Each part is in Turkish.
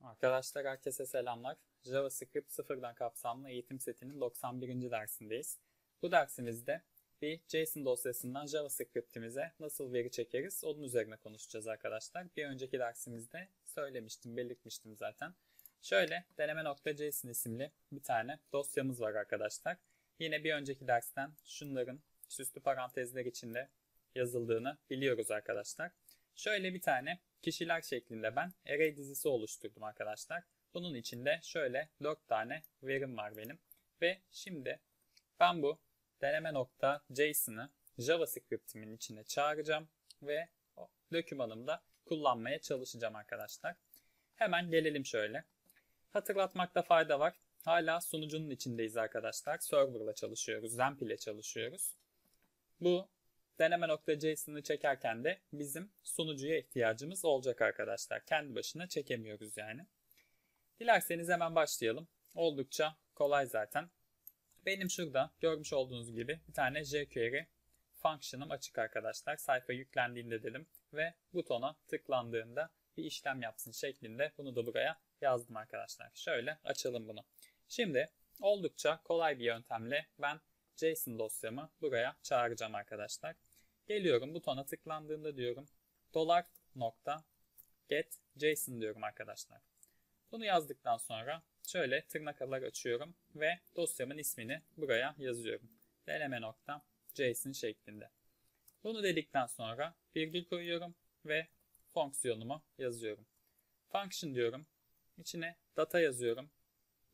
Arkadaşlar herkese selamlar. JavaScript sıfırdan kapsamlı eğitim setinin 91. dersindeyiz. Bu dersimizde bir JSON dosyasından JavaScript'imize nasıl veri çekeriz onun üzerine konuşacağız arkadaşlar. Bir önceki dersimizde söylemiştim, belirtmiştim zaten. Şöyle deneme.json isimli bir tane dosyamız var arkadaşlar. Yine bir önceki dersten şunların süslü parantezler içinde yazıldığını biliyoruz arkadaşlar. Şöyle bir tane kişiler şeklinde ben array dizisi oluşturdum arkadaşlar. Bunun içinde şöyle 4 tane verim var benim. Ve şimdi ben bu deneme.json'ı JavaScript'imin içine çağıracağım ve dokümanımda kullanmaya çalışacağım arkadaşlar. Hemen gelelim şöyle. Hatırlatmakta fayda var. Hala sunucunun içindeyiz arkadaşlar. Server'la çalışıyoruz, XAMPP ile çalışıyoruz. Bu deneme.json'ı çekerken de bizim sunucuya ihtiyacımız olacak arkadaşlar. Kendi başına çekemiyoruz yani. Dilerseniz hemen başlayalım. Oldukça kolay zaten. Benim şurada görmüş olduğunuz gibi bir tane jQuery function'ım açık arkadaşlar. Sayfa yüklendiğinde dedim ve butona tıklandığında bir işlem yapsın şeklinde bunu da buraya yazdım arkadaşlar. Şöyle açalım bunu. Şimdi oldukça kolay bir yöntemle ben JSON dosyamı buraya çağıracağım arkadaşlar. Geliyorum butona tıklandığında diyorum dolar nokta get JSON diyorum arkadaşlar. Bunu yazdıktan sonra şöyle tırnakalar açıyorum ve dosyamın ismini buraya yazıyorum. deneme.json şeklinde. Bunu dedikten sonra virgül koyuyorum ve fonksiyonumu yazıyorum. Function diyorum. İçine data yazıyorum.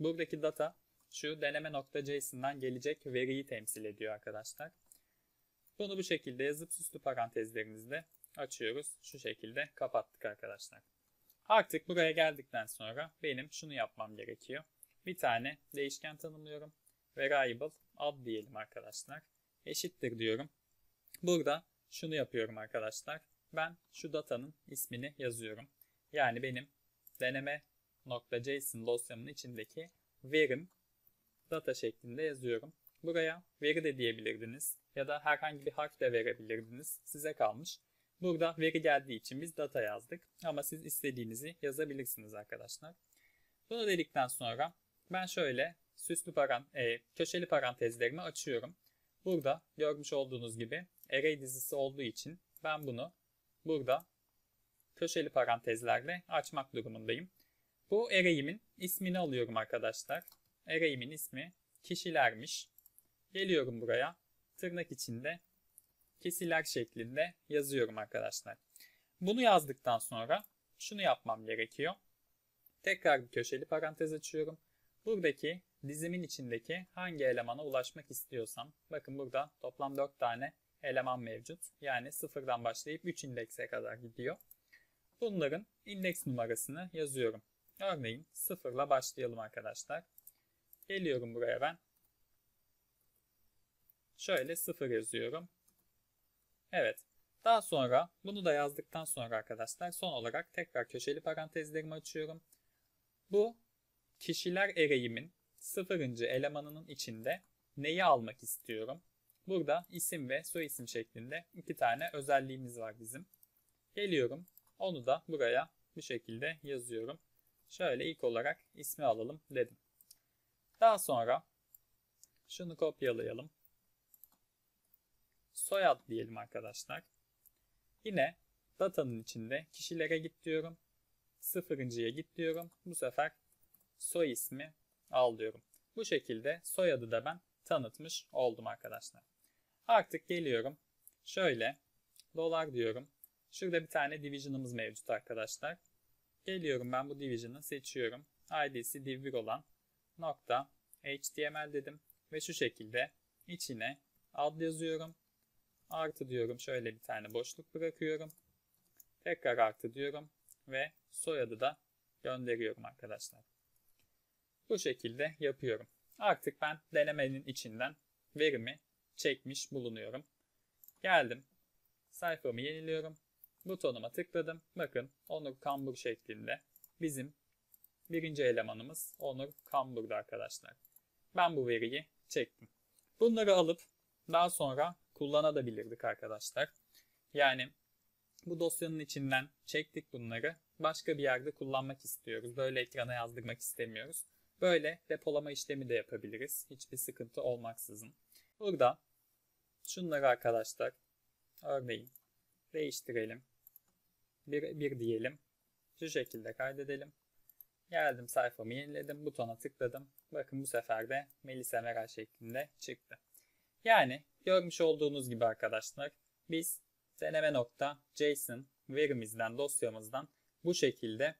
Buradaki data şu deneme.json'dan gelecek veriyi temsil ediyor arkadaşlar. Bunu bu şekilde yazıp süslü parantezlerimizde açıyoruz. Şu şekilde kapattık arkadaşlar. Artık buraya geldikten sonra benim şunu yapmam gerekiyor. Bir tane değişken tanımlıyorum. Variable ad diyelim arkadaşlar. Eşittir diyorum. Burada şunu yapıyorum arkadaşlar. Ben şu datanın ismini yazıyorum. Yani benim deneme.json dosyamın içindeki verim data şeklinde yazıyorum. Buraya veri de diyebilirdiniz ya da herhangi bir harf de verebilirdiniz. Size kalmış. Burada veri geldiği için biz data yazdık. Ama siz istediğinizi yazabilirsiniz arkadaşlar. Bunu dedikten sonra ben şöyle süslü paran e, köşeli parantezlerimi açıyorum. Burada görmüş olduğunuz gibi array dizisi olduğu için ben bunu burada köşeli parantezlerle açmak durumundayım. Bu array'imin ismini alıyorum arkadaşlar. Array'imin ismi kişilermiş. Geliyorum buraya. Tırnak içinde kesiler şeklinde yazıyorum arkadaşlar. Bunu yazdıktan sonra şunu yapmam gerekiyor. Tekrar bir köşeli parantez açıyorum. Buradaki dizimin içindeki hangi elemana ulaşmak istiyorsam, bakın burada toplam 4 tane eleman mevcut. Yani sıfırdan başlayıp 3 indekse kadar gidiyor. Bunların indeks numarasını yazıyorum. Örneğin sıfırla başlayalım arkadaşlar. Geliyorum buraya ben. Şöyle sıfır yazıyorum. Evet. Daha sonra bunu da yazdıktan sonra arkadaşlar son olarak tekrar köşeli parantezlerimi açıyorum. Bu kişiler array'imin sıfırıncı elemanının içinde neyi almak istiyorum? Burada isim ve soy isim şeklinde iki tane özelliğimiz var bizim. Geliyorum. Onu da buraya bu şekilde yazıyorum. Şöyle ilk olarak ismi alalım dedim. Daha sonra şunu kopyalayalım soyad diyelim arkadaşlar. Yine datanın içinde kişilere git diyorum. Sıfırıncıya git diyorum. Bu sefer soy ismi al diyorum. Bu şekilde soyadı da ben tanıtmış oldum arkadaşlar. Artık geliyorum. Şöyle dolar diyorum. Şurada bir tane division'ımız mevcut arkadaşlar. Geliyorum ben bu division'ı seçiyorum. ID'si div1 olan nokta html dedim. Ve şu şekilde içine ad yazıyorum. Artı diyorum. Şöyle bir tane boşluk bırakıyorum. Tekrar artı diyorum. Ve soyadı da gönderiyorum arkadaşlar. Bu şekilde yapıyorum. Artık ben denemenin içinden verimi çekmiş bulunuyorum. Geldim. Sayfamı yeniliyorum. Butonuma tıkladım. Bakın Onur Kambur şeklinde bizim birinci elemanımız Onur Kambur'da arkadaşlar. ben bu veriyi çektim. Bunları alıp daha sonra kullanabilirdik arkadaşlar. Yani bu dosyanın içinden çektik bunları. Başka bir yerde kullanmak istiyoruz. Böyle ekrana yazdırmak istemiyoruz. Böyle depolama işlemi de yapabiliriz. Hiçbir sıkıntı olmaksızın. Burada şunları arkadaşlar örneğin değiştirelim. Bir, bir diyelim. Şu şekilde kaydedelim. Geldim sayfamı yeniledim. Butona tıkladım. Bakın bu sefer de Melisa Meral şeklinde çıktı. Yani görmüş olduğunuz gibi arkadaşlar biz deneme.json verimizden, dosyamızdan bu şekilde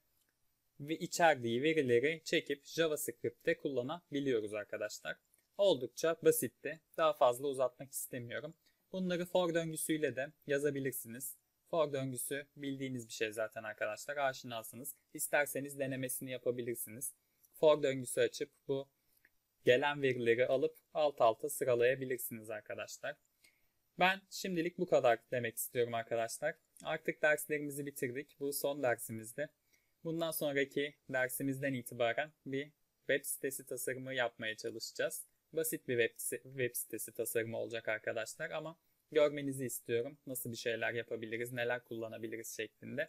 ve içerdiği verileri çekip JavaScript'te kullanabiliyoruz arkadaşlar. Oldukça basitti. Daha fazla uzatmak istemiyorum. Bunları for döngüsüyle de yazabilirsiniz. For döngüsü bildiğiniz bir şey zaten arkadaşlar. Aşinasınız. İsterseniz denemesini yapabilirsiniz. For döngüsü açıp bu gelen verileri alıp alt alta sıralayabilirsiniz arkadaşlar. Ben şimdilik bu kadar demek istiyorum arkadaşlar. Artık derslerimizi bitirdik. Bu son dersimizdi. Bundan sonraki dersimizden itibaren bir web sitesi tasarımı yapmaya çalışacağız. Basit bir web, web sitesi tasarımı olacak arkadaşlar ama görmenizi istiyorum. Nasıl bir şeyler yapabiliriz, neler kullanabiliriz şeklinde.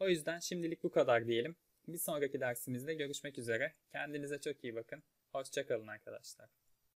O yüzden şimdilik bu kadar diyelim. Bir sonraki dersimizde görüşmek üzere. Kendinize çok iyi bakın. Hoşçakalın arkadaşlar.